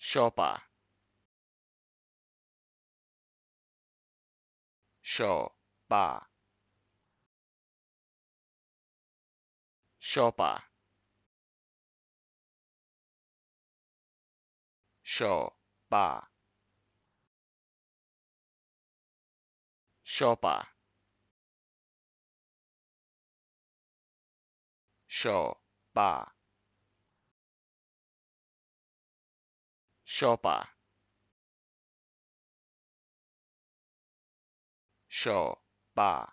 Shopa. Shopa. Shopa. Shopa. Shopa. shopper shopper shopper